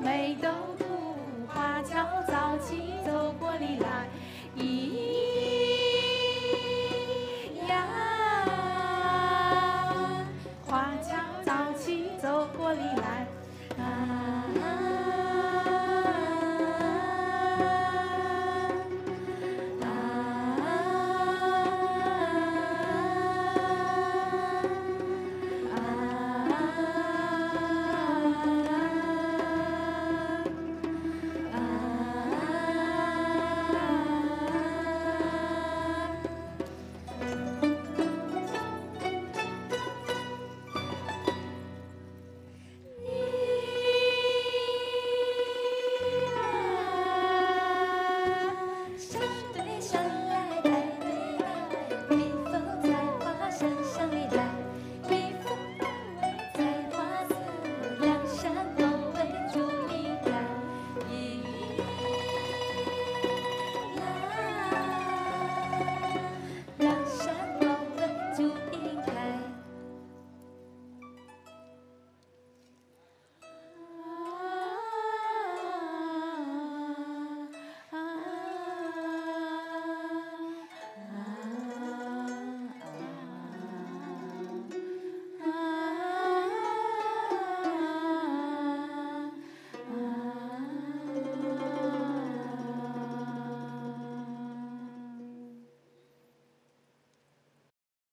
美豆花轿早起走过里来一